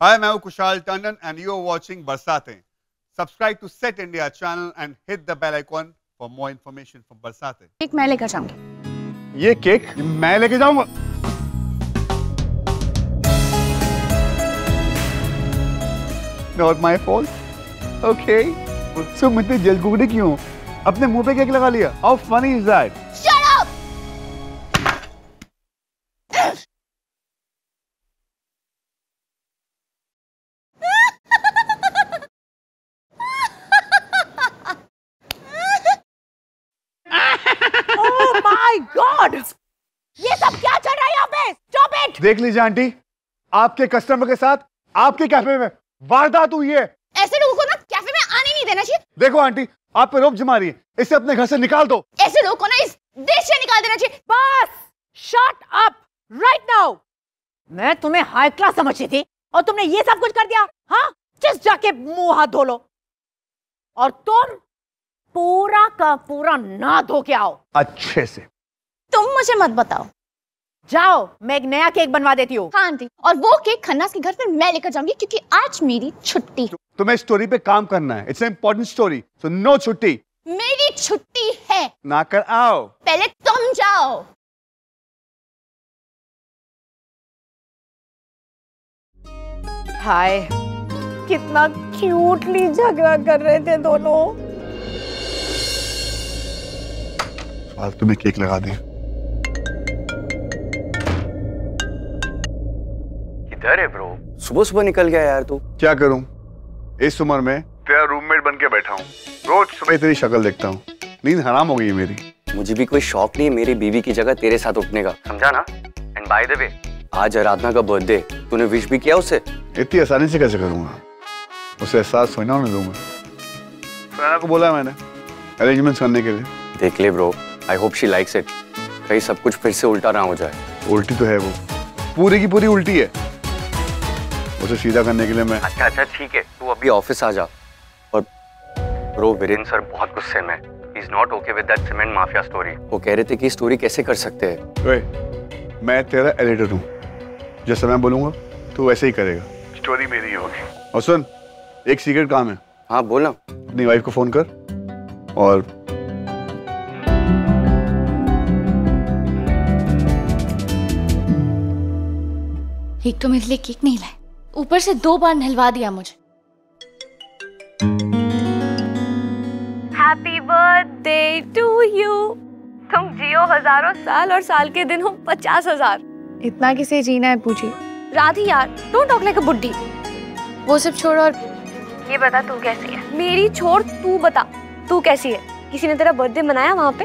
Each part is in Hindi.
Hi, मैं हूँ Kushal Tandon and you are watching बरसातें. Subscribe to Set India channel and hit the bell icon for more information from बरसातें. एक मैं लेकर जाऊँगी ये केक मैं लेके जाऊँगा Not my fault. Okay. मुझसे मुझे जलगुगड़ी क्यों अपने मुँह पे केक लगा लिया How funny is that? My god ये सब क्या चल रहा है यहाँ पे? स्टॉप इट देख लीजिए आंटी। आपके कस्टमर के साथ आपके कैफ़े में वारदात हुई है। ऐसे लोगों को ना कैफ़े में आने नहीं देना चाहिए। देखो आंटी आप पे रोप जमा रही है। इसे अपने घर से निकाल दो। ऐसे लोगों को ना इस देश से निकाल देना चाहिए। बस! शट अप राइट नाउ मैं तुम्हें हाई क्लास समझती थी और तुमने ये सब कुछ कर दिया। हाँ? जिस जाके मुँह हाथ धो लो। और तुम पूरा का पूरा ना धो के आओ। अच्छे से। तुम मुझे मत बताओ। जाओ मैं एक नया केक बनवा देती हूँ। हाँ आंटी और वो केक खन्नास के घर पे मैं लेकर जाऊँगी क्योंकि आज मेरी छुट्टी। है तुम्हें स्टोरी पे काम करना है। It's important story so no छुट्टी। मेरी छुट्टी है। ना कर आओ। पहले तुम जाओ। हाय कितना क्यूटली झगड़ा कर रहे थे दोनों। फालतू में केक लगा दिया। किधर है ब्रो सुबह सुबह निकल गया यार तू। क्या करूँ? इस उम्र में तेरा रूममेट बन के बैठा हूँ। रोज सुबह तेरी शक्ल देखता हूँ। नींद हराम हो गई मेरी। मुझे भी कोई शौक नहीं है मेरी बीवी की जगह तेरे साथ उठने का। समझा ना? एंड बाय द वे आज आराधना का बर्थडे तूने विश भी किया उसे? इतनी आसानी से कैसे करूँगा? उसे एहसास होना होने दूँगा। सुनैना को बोला मैंने अरेंजमेंट्स करने के लिए। देख ले bro I hope she likes it कहीं सब कुछ फिर से उल्टा ना हो जाए। उल्टी तो है वो। पूरी की पूरी उल्टी है। उसे सीधा करने के लिए मैं अच्छा अच्छा ठीक है। तू अभी ऑफ़िस आ जा। और ब्रो वीरेंद्र सर बहुत गुस्से में। He is not okay with that cement mafia story वो कह रहे थे कि स्टोरी कैसे कर सकते हैं। ओए, मैं तेरा एडिटर हूँ। जैसा मैं बोलूँगा तू वैसे ही करेगा। स्टोरी मेरी होगी। और सुन एक सीक्रेट काम है। हाँ बोला अपनी वाइफ को फ़ोन कर और एक तो मेरे लिए केक नहीं लाए। ऊपर से दो बार नहलवा दिया मुझे। हैप्पी बर्थडे टू यू तुम जियो हज़ारों साल और साल के दिन हो पचास हज़ार। इतना किसे जीना है पूछी राधी यार डोंट टॉक लाइक अ बुड्ढी। वो सब छोड़ और ये बता तू कैसी है? मेरी छोड़ तू बता। तू कैसी है? किसी ने तेरा बर्थडे मनाया वहाँ पे?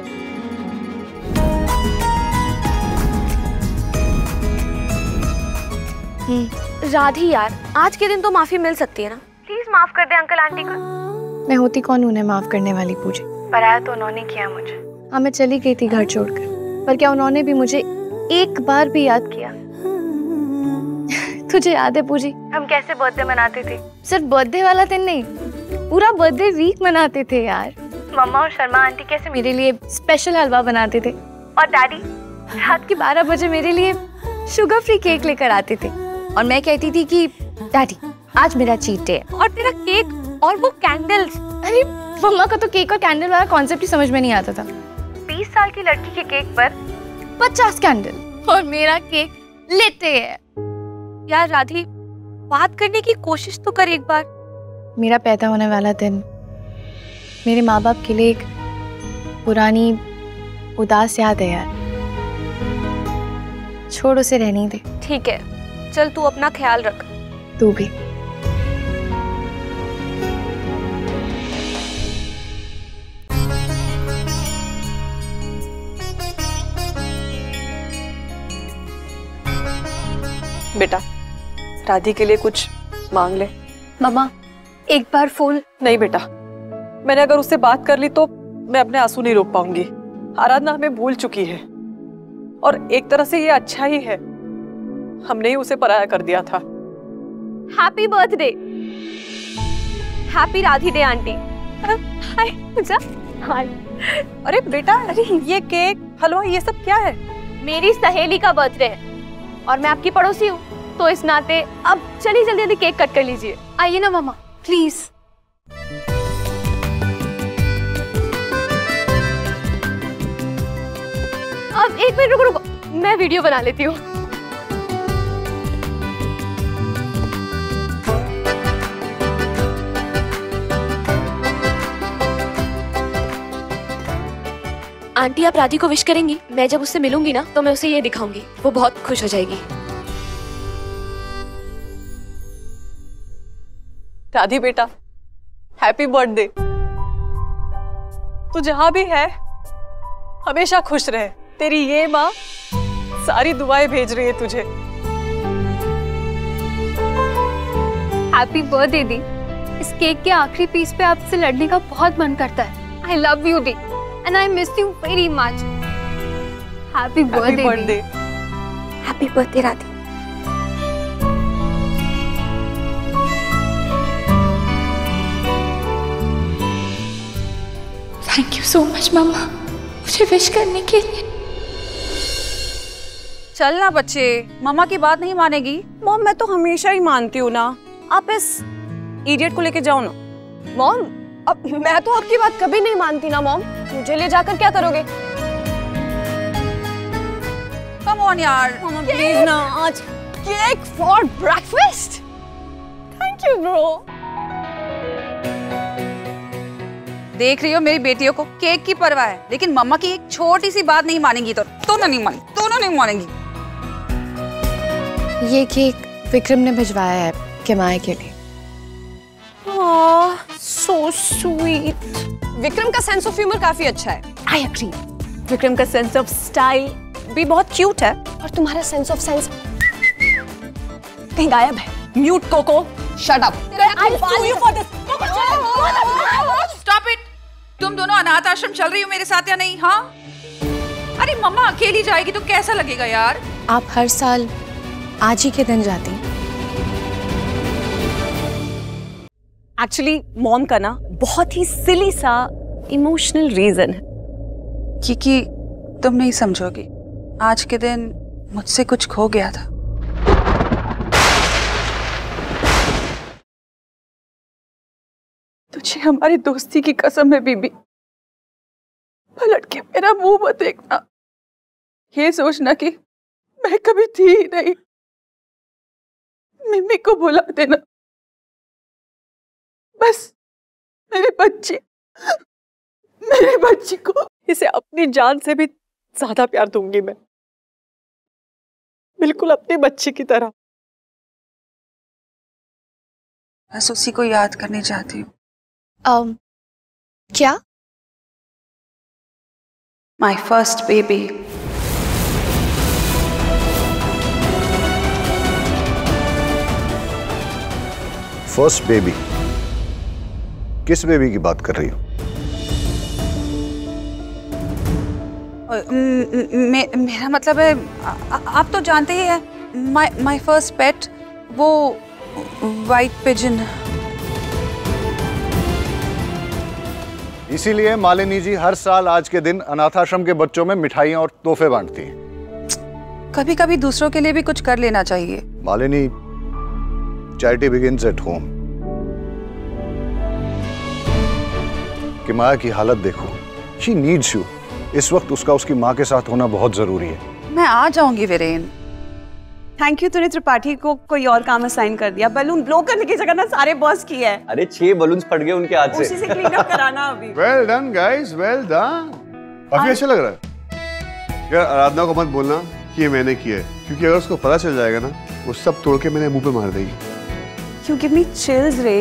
राधी यार आज के दिन तो माफ़ी मिल सकती है ना? प्लीज़ माफ़ कर दे अंकल आंटी को। मैं होती कौन उन्हें माफ़ करने वाली पूछी पराया तो उन्होंने किया मुझे। हाँ मैं चली गई थी घर छोड़कर। पर क्या उन्होंने भी मुझे एक बार भी याद किया? तुझे याद है पूजी? हम कैसे बर्थडे मनाते थे? सिर्फ़ बर्थडे वाला दिन नहीं पूरा बर्थडे वीक मनाते थे यार। मम्मा और शर्मा आंटी कैसे मेरे लिए स्पेशल हलवा बनाते थे। और डैडी रात के बारह बजे मेरे लिए शुगर फ्री केक लेकर आते थे। और मैं कहती थी कि डैडी आज मेरा चीट डे और तेरा केक और वो कैंडल्स अरे मम्मा का तो केक और कैंडल वाला कॉन्सेप्ट ही समझ में नहीं आता था। बीस साल की लड़की के केक पर पचास कैंडल और मेरा केक लेते है। यार राधी बात करने की कोशिश तो कर एक बार। मेरा पैदा होने वाला दिन मेरे माँ बाप के लिए एक पुरानी उदास याद है यार। छोड़ उसे रहने दे। ठीक है। चल तू अपना ख्याल रख। तू भी। बेटा राधी के लिए कुछ मांग ले। मम्मा एक बार फूल नहीं बेटा मैंने अगर उससे बात कर ली तो मैं अपने आँसू नहीं रोक पाऊँगी। आराधना हमें भूल चुकी है। और एक तरह से ये अच्छा ही है। हमने ही उसे पराया कर दिया था। Happy birthday happy Radhi day aunty hi Pooja. Hi. अरे बेटा अरे ये केक हलवा ये सब क्या है? मेरी सहेली का बर्थडे है और मैं आपकी पड़ोसी हूँ तो इस नाते अब चलिए जल्दी जल्दी केक कट कर लीजिए। आइए ना मामा प्लीज़ अब एक मिनट रुको रुको मैं वीडियो बना लेती हूँ। आंटी आप राधी को विश करेंगी मैं जब उससे मिलूँगी ना तो मैं उसे ये दिखाऊँगी वो बहुत खुश हो जाएगी। राधी बेटा हैप्पी बर्थडे तू जहाँ भी है हमेशा खुश रहे। तेरी ये माँ सारी दुआएँ भेज रही है तुझे। हैप्पी बर्थडे दी इस केक के आखिरी पीस पे आपसे लड़ने का बहुत मन करता है। आई लव यू दी and I miss you very much happy happy birthday birthday happy birthday Radhi thank you so much मामा मुझे विश करने के लिए। चल ना बच्चे मामा की बात नहीं मानेगी। मॉम मैं तो हमेशा ही मानती हूँ ना। आप इस इडियट को लेके जाओ ना। मॉम अब मैं तो आपकी बात कभी नहीं मानती ना मॉम। मुझे ले जाकर क्या करोगे? कम ऑन यार। प्लीज़ ना आज cake for breakfast thank you bro देख रही हो मेरी बेटियों को? केक की परवाह है। लेकिन मम्मा की एक छोटी सी बात नहीं मानेंगी तो दोनों नहीं मानेंगी। दोनों नहीं मानेंगी। ये केक विक्रम ने भिजवाया है किमाए के लिए। सो स्वीट विक्रम का सेंस ऑफ़ ह्यूमर काफ़ी अच्छा है। आई एग्री विक्रम का सेंस ऑफ़ स्टाइल भी बहुत क्यूट है। और तुम्हारा सेंस ऑफ़ सेंस कहीं गायब है। Mute Coco shut up stop it तुम दोनों अनाथ आश्रम चल रही हो मेरे साथ या नहीं हाँ? अरे मम्मा अकेली जाएगी तो कैसा लगेगा यार? आप हर साल आज ही के दिन जाती एक्चुअली मॉम का ना बहुत ही सिली सा इमोशनल रीजन है। क्योंकि तुम नहीं समझोगी। आज के दिन मुझसे कुछ खो गया था। तुझे हमारी दोस्ती की कसम है, बीबी। पलट के मेरा मुँह मत देखना। ये सोचना कि मैं कभी थी नहीं। मिम्मी को बुला देना। बस मेरे बच्ची मेरी बच्ची को इसे अपनी जान से भी ज़्यादा प्यार दूँगी मैं। बिल्कुल अपने बच्चे की तरह। बस उसी को याद करने चाहती हूँ। um, क्या? My first baby first baby किस बेबी की बात कर रही हो? मे, मेरा मतलब है आ, आ, आप तो जानते ही हैं माय माय फ़र्स्ट पेट वो वाइट पिजन इसीलिए मालिनी जी हर साल आज के दिन अनाथाश्रम के बच्चों में मिठाइयाँ और तोहफे बांटती हैं। कभी कभी दूसरों के लिए भी कुछ कर लेना चाहिए। Malini charity begins at home कि माया की हालत देखो। शी नीड्स यू इस वक्त उसका उसकी माँ के साथ होना बहुत ज़रूरी है। मैं आ जाऊँगी वीरेन। थैंक यू तूने त्रिपाठी को कोई और काम असाइन कर दिया। बलून ब्लो करने की जगह ना सारे बॉस किया है। अरे छह बलून्स फट गए उनके हाथ उसी से क्लीन अप कराना अभी। Well done guys well done काफ़ी अच्छा लग रहा है। यार आराधना को मत बोलना कि ये मैंने किया है। क्योंकि अगर उसको पता चल जाएगा ना वो सब तोड़ के मेरे मुँह पे मार देगी। यू गिव मी चिल्स रे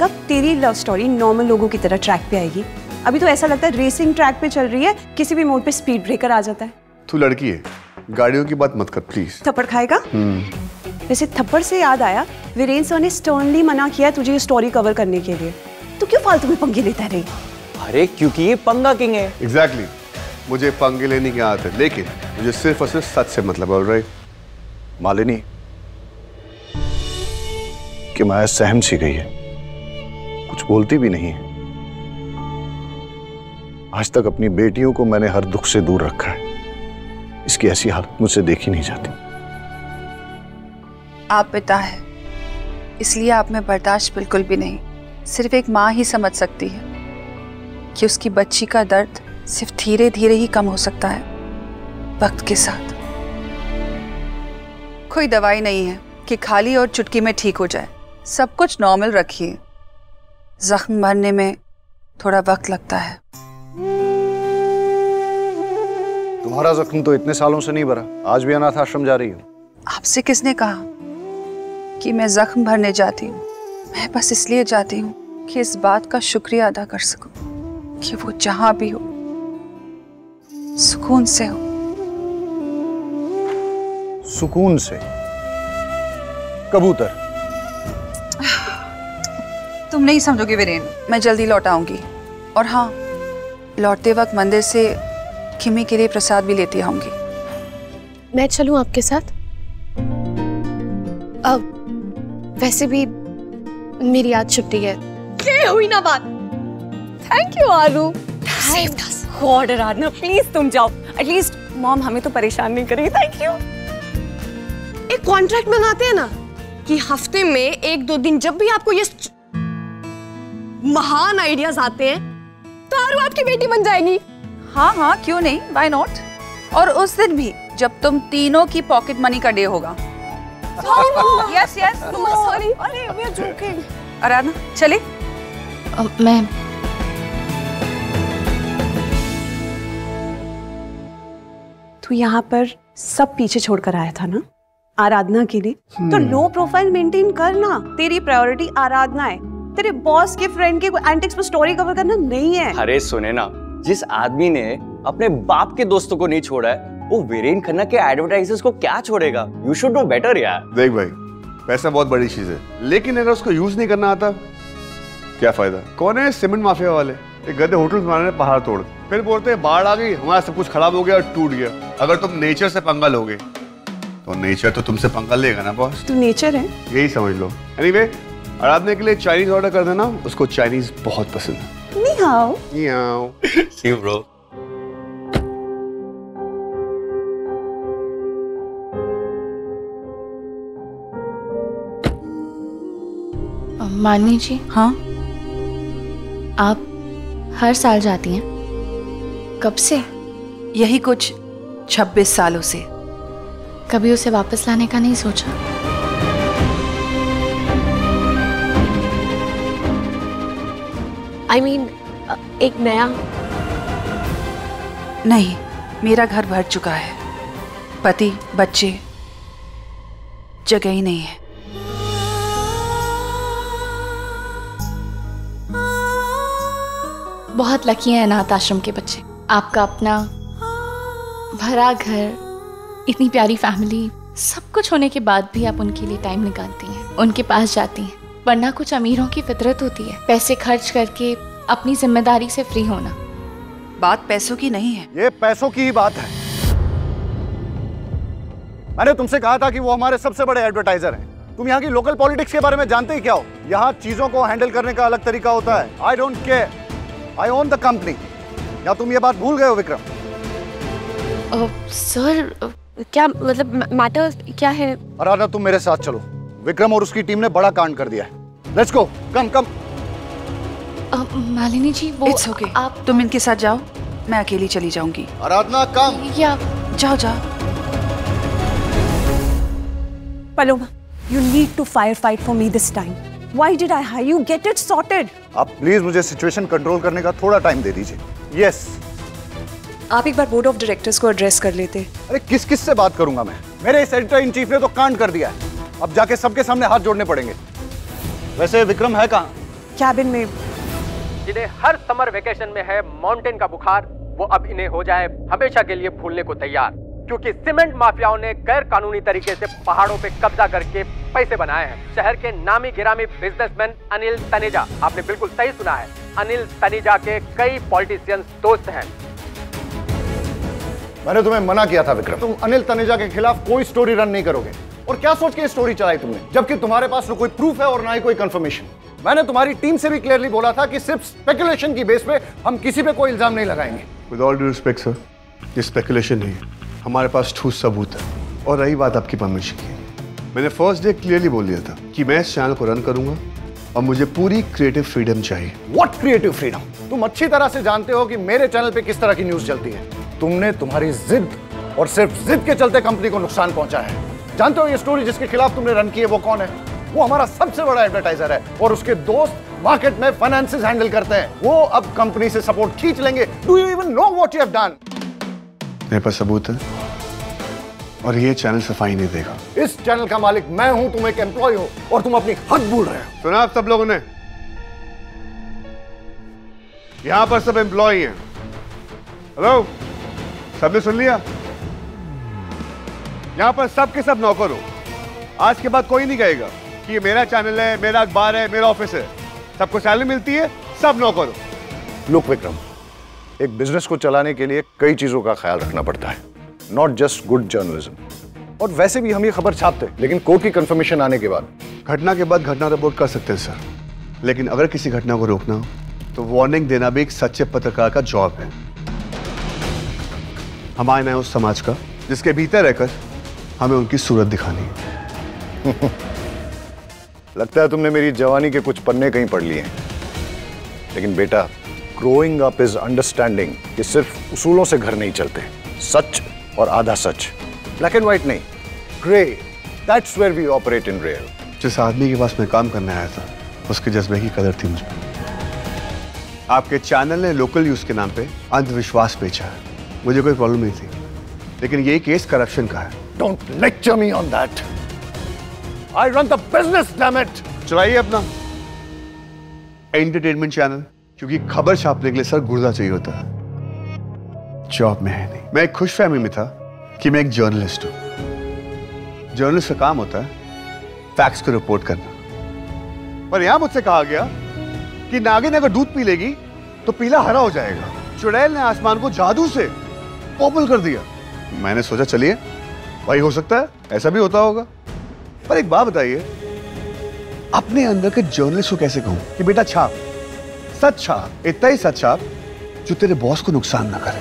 कब तेरी लव स्टोरी नॉर्मल लोगों की तरह ट्रैक पे आएगी? अभी तो ऐसा लगता है रेसिंग ट्रैक पे चल रही है किसी भी मोड़ पे स्पीड ब्रेकर आ जाता है। तू लड़की है गाड़ियों की बात मत कर प्लीज़ थप्पड़ खाएगा? वैसे थप्पड़ से याद आया वीरेन सर ने स्टर्नली मना किया तुझे ये स्टोरी कवर करने के लिए। तो क्यों फालतू में पंगे लेता रहे अरे क्योंकि ये पंगा किंग है। एग्जैक्टली मुझे पंगे लेने की आदत है लेकिन मुझे सिर्फ़ और सिर्फ़ सच से मतलब है राइट मालिनी कि माया सहम सी गई है। कुछ बोलती भी नहीं है। आज तक अपनी बेटियों को मैंने हर दुख से दूर रखा है। इसकी ऐसी हालत मुझसे देखी नहीं जाती। आप पिता है। इसलिए आप में बर्दाश्त बिल्कुल भी नहीं। सिर्फ़ एक माँ ही समझ सकती है कि उसकी बच्ची का दर्द सिर्फ़ धीरे धीरे ही कम हो सकता है, वक्त के साथ। कोई दवाई नहीं है कि खाली और चुटकी में ठीक हो जाए। सब कुछ नॉर्मल रखिए। जख्म भरने में थोड़ा वक्त लगता है। तुम्हारा जख्म तो इतने सालों से नहीं भरा। आज भी अनाथ आश्रम जा रही हो। आपसे किसने कहा कि मैं जख्म भरने जाती हूँ? मैं बस इसलिए जाती हूँ कि इस बात का शुक्रिया अदा कर सकूँ कि वो जहाँ भी हो सुकून से हो। सुकून से। कबूतर। तुम नहीं समझोगे वीरेन मैं जल्दी लौट आऊँगी। और हाँ लौटते वक्त मंदिर से किमी के लिए प्रसाद भी लेती आऊँगी मैं चलूँ आपके साथ? अब वैसे भी मेरी आज छुट्टी है। ये हुई ना बात। थैंक यू आलू। गॉड आराधना प्लीज़ तुम जाओ। एटलीस्ट मॉम हमें तो परेशान नहीं करेगी। थैंक यू एक कॉन्ट्रैक्ट बनाते हैं ना कि हफ़्ते में एक दो दिन जब भी आपको ये महान आइडियाज़ आते हैं तो आरू आपकी बेटी बन जाएगी। हाँ हाँ क्यों नहीं? बाय नॉट और उस दिन भी जब तुम तीनों की पॉकेट मनी का डे होगा। यस यस सॉरी अरे वी आर जोकिंग आराधना चले मैम तू यहाँ पर सब पीछे छोड़कर आया था ना? आराधना के लिए? तो लो प्रोफ़ाइल मेंटेन करना। तेरी प्रायोरिटी आराधना है। तेरे बॉस के फ्रेंड के एंटिक्स पर स्टोरी कवर करना नहीं है। अरे सुने ना जिस आदमी ने अपने बाप के दोस्तों को नहीं छोड़ा है वो वीरेन खन्ना के एडवर्टाइजर्स को क्या छोड़ेगा? यू शुड नो बेटर यार। देख भाई पैसा बहुत बड़ी चीज़ है लेकिन अगर उसको यूज़ नहीं करना आता क्या फ़ायदा? कौन है सीमेंट माफिया वाले? एक गधे होटल बना रहे पहाड़ तोड़। फिर बोलते हैं बाढ़ आ गई हमारा सब कुछ खराब हो गया और टूट गया। अगर तुम नेचर से पंगा लोगे तो नेचर तो तुमसे पंगा लेगा ना बॉस तू नेचर है। यही समझ लो। एनीवे आराधना के लिए चाइनीज़ ऑर्डर कर देना उसको चाइनीज़ बहुत पसंद है। याओ सी यू ब्रो मानी जी। हाँ? आप हर साल जाती हैं? कब से? यही कुछ 26 सालों से। कभी उसे वापस लाने का नहीं सोचा? आई I मीन mean, एक नया? नहीं मेरा घर भर चुका है। पति बच्चे जगह ही नहीं है। बहुत लकी हैं अनाथ आश्रम के बच्चे। आपका अपना भरा घर इतनी प्यारी फैमिली सब कुछ होने के बाद भी आप उनके लिए टाइम निकालती हैं उनके पास जाती हैं। वरना कुछ अमीरों की फितरत होती है। पैसे खर्च करके अपनी ज़िम्मेदारी से फ्री होना। बात पैसों की नहीं है। ये पैसों की ही बात है। मैंने तुमसे कहा था कि वो हमारे सबसे बड़े एडवर्टाइजर हैं। तुम यहाँ की लोकल पॉलिटिक्स के बारे में जानते ही क्या हो? यहाँ चीज़ों को हैंडल करने का अलग तरीका होता है। I don't care I own the company या तुम ये बात भूल गए हो विक्रम? सर क्या मतलब मैटर क्या है? अराना तुम मेरे साथ चलो। विक्रम और उसकी टीम ने बड़ा कांड कर दिया है। लेट्स गो कम कम मालिनी जी वो इट्स ओके आप तुम इनके साथ जाओ। मैं अकेली चली जाऊँगी। आराधना कम या। जाओ जाओ। Paloma, you need to firefight for me this time. Why did I hire you? Get it sorted. आप प्लीज़ मुझे सिचुएशन कंट्रोल करने का थोड़ा टाइम दे दीजिए। यस आप एक बार बोर्ड ऑफ़ डायरेक्टर्स को एड्रेस कर लेते। अरे किस किस से बात करूँगा मैं? मेरे इस एडिटर इन चीफ ने तो कांड कर दिया है। अब जाके सबके सामने हाथ जोड़ने पड़ेंगे। वैसे विक्रम है कहाँ? कैबिन में। जिन्हें हर समर वेकेशन में है माउंटेन का बुखार वो अब इन्हें हो जाए हमेशा के लिए भूलने को तैयार। क्योंकि सीमेंट माफियाओं ने गैर कानूनी तरीके से पहाड़ों पे कब्जा करके पैसे बनाए हैं। शहर के नामी गिरामी बिजनेसमैन अनिल तनेजा आपने बिल्कुल सही सुना है। अनिल तनेजा के कई पॉलिटिशियंस दोस्त हैं। मैंने तुम्हें मना किया था विक्रम। तुम अनिल तनेजा के खिलाफ कोई स्टोरी रन नहीं करोगे। और क्या सोच के स्टोरी चलाई तुमने? जबकि तुम्हारे पास ना कोई प्रूफ है और ना ही कोई कंफर्मेशन मैंने तुम्हारी टीम से भी क्लियरली बोला था कि सिर्फ़ स्पेकुलेशन की बेस पे हम किसी पे कोई इल्ज़ाम नहीं लगाएँगे। With all due respect sir ये स्पेकुलेशन नहीं है। हमारे पास ठोस सबूत है और रही बात आपकी परमिशन की। मैंने फ़र्स्ट डे क्लियरली बोल दिया था कि मैं इस चैनल को रन करूँगा और मुझे पूरी क्रिएटिव फ्रीडम चाहिए। व्हाट क्रिएटिव फ्रीडम तुम अच्छी तरह से जानते हो कि मेरे चैनल पे किस तरह की न्यूज़ चलती है। तुमने तुम्हारी जिद और सिर्फ़ जिद के चलते कंपनी को नुकसान पहुँचा है। जानते हो ये स्टोरी जिसके खिलाफ तुमने रन की है वो कौन है? वो हमारा सबसे बड़ा एडवर्टाइजर है और उसके दोस्त मार्केट में फाइनेंसेस हैंडल करते हैं। वो अब कंपनी से सपोर्ट खींच लेंगे। Do you even know what you have done मेरे पास सबूत है और ये चैनल सफ़ाई नहीं देगा। इस चैनल का मालिक मैं हूँ तुम एक एम्प्लॉय हो और तुम अपनी हद भूल रहे हो। सुना आप सब लोगों ने? यहाँ पर सब एम्प्लॉय हैं। हेलो सबने सुन लिया? यहाँ पर सब के सब नौकर हो। आज के बाद कोई नहीं कहेगा कि ये मेरा चैनल है मेरा अखबार है मेरा ऑफ़िस है। सबको सैलरी मिलती है सब नौकर हो। लुक विक्रम एक बिज़नेस को चलाने के लिए कई चीज़ों का ख्याल रखना पड़ता है। नॉट जस्ट गुड जर्नलिज्म और वैसे भी हम ये खबर छापते लेकिन कोर्ट की कंफर्मेशन आने के बाद। घटना के बाद घटना रिपोर्ट कर सकते हैं सर लेकिन अगर किसी घटना को रोकना हो तो वार्निंग देना भी एक सच्चे पत्रकार का जॉब है। हम आए ना उस समाज का जिसके भीतर रहकर हमें उनकी सूरत दिखानी है। लगता है तुमने मेरी जवानी के कुछ पन्ने कहीं पढ़ लिए हैं। लेकिन बेटा ग्रोइंग अप इज़ अंडरस्टैंडिंग कि सिर्फ़ उसूलों से घर नहीं चलते। सच और आधा सच। ब्लैक एंड व्हाइट नहीं। Grey that's where we operate in real जिस आदमी के पास मैं काम करने आया था उसके जज्बे की कदर थी मुझ पर आपके चैनल ने लोकल यूज़ के नाम पे अंधविश्वास बेचा। है मुझे कोई प्रॉब्लम नहीं थी। लेकिन ये केस करप्शन का है। Don't lecture me on that I run the business damn it चलाइए अपना एंटरटेनमेंट चैनल क्योंकि खबर छापने के लिए सर गुर्दा चाहिए होता है। जॉब में है नहीं। मैं एक खुश फहमी में था कि मैं एक जर्नलिस्ट हूँ। जर्नलिस्ट का काम होता है फैक्ट्स को रिपोर्ट करना। पर यहाँ मुझसे कहा गया कि नागिन अगर दूध पी लेगी तो पीला हरा हो जाएगा। चुड़ैल ने आसमान को जादू से पॉपुल कर दिया। मैंने सोचा चलिए भाई हो सकता है ऐसा भी होता होगा। पर एक बात बताइए अपने अंदर के जर्नलिस्ट को कैसे कहूँ कि बेटा छाप सच छाप इतना ही सच छाप जो तेरे बॉस को नुकसान ना करे?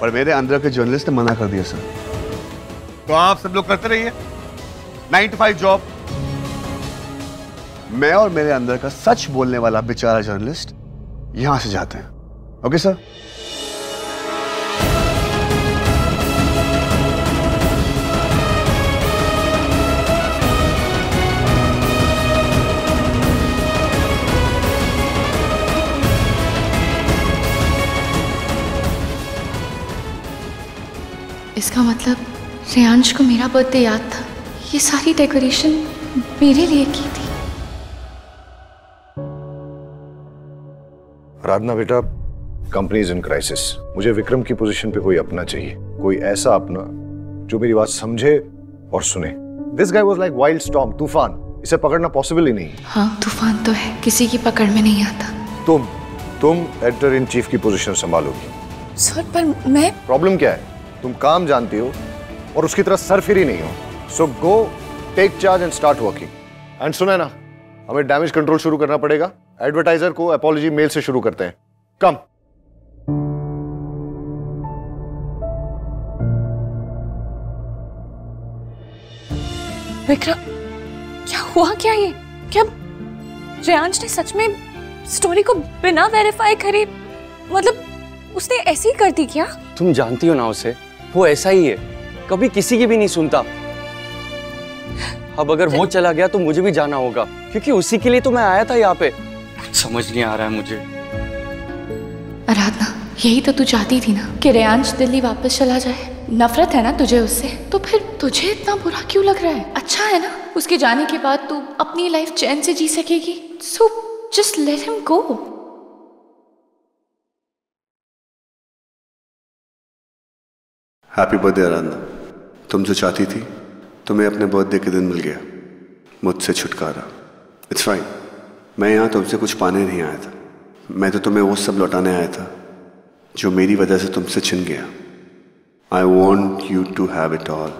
पर मेरे अंदर के जर्नलिस्ट ने मना कर दिया सर। तो आप सब लोग करते रहिए। नाइन टू फाइव जॉब मैं और मेरे अंदर का सच बोलने वाला बेचारा जर्नलिस्ट यहाँ से जाते हैं। ओके सर इसका मतलब रेयांश को मेरा बर्थडे याद था। ये सारी डेकोरेशन मेरे लिए की थी। आराधना बेटा कंपनी इज़ इन क्राइसिस मुझे विक्रम की पोजीशन पे कोई अपना चाहिए। कोई ऐसा अपना जो मेरी बात समझे और सुने। This guy was like wild storm तूफ़ान। इसे पकड़ना पॉसिबल ही नहीं। हाँ तूफ़ान तो है। किसी की पकड़ में नहीं आता। तुम तुम एडिटर इन चीफ की पोजीशन संभालोगी। सर पर मैं प्रॉब्लम क्या है? तुम काम जानती हो और उसकी तरह सरफिरी नहीं हो। So go take charge and start working and सुना ना हमें डैमेज कंट्रोल शुरू करना पड़ेगा। एडवर्टाइजर को अपॉलॉजी मेल से शुरू करते हैं। कम विक्रम क्या हुआ क्या ये? क्या रेयांश ने सच में स्टोरी को बिना वेरीफाई करे मतलब उसने ऐसे ही कर दी क्या? तुम जानती हो ना उसे? वो ऐसा ही है। कभी किसी की भी नहीं सुनता। अब अगर वो चला। गया तो मुझे भी जाना होगा क्योंकि उसी के लिए तो मैं आया था यहाँ पे। समझ नहीं आ रहा है मुझे। आराधना यही तो तू चाहती थी ना कि रेयांश दिल्ली वापस चला जाए? नफरत है ना तुझे उससे? तो फिर तुझे इतना बुरा क्यों लग रहा है? अच्छा है ना उसके जाने के बाद तू अपनी लाइफ चैन से जी सकेगी। So just let him go happy birthday Aradhana तुम जो चाहती थी, तुम्हें अपने बर्थडे के दिन मिल गया। मुझसे छुटकारा। इट्स फाइन मैं यहाँ तुमसे कुछ पाने नहीं आया था। मैं तो तुम्हें वो सब लौटाने आया था, जो मेरी वजह से तुमसे छिन गया। I want you to have it all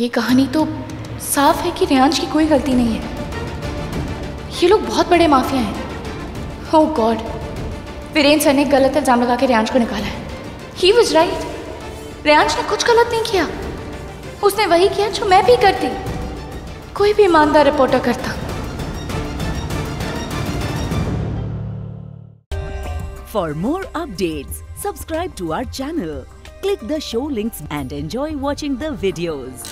ये कहानी तो साफ़ है कि रेयांश की कोई गलती नहीं है। ये लोग बहुत बड़े माफिया हैं। ओह गॉड वीरेंद्र सर ने गलत इल्ज़ाम लगा के रेयांश को निकाला है। ही वॉज़ राइट रेयांश ने कुछ गलत नहीं किया। उसने वही किया जो मैं भी करती। कोई भी ईमानदार रिपोर्टर करता। For more updates, subscribe to our channel, click the show links and enjoy watching the videos.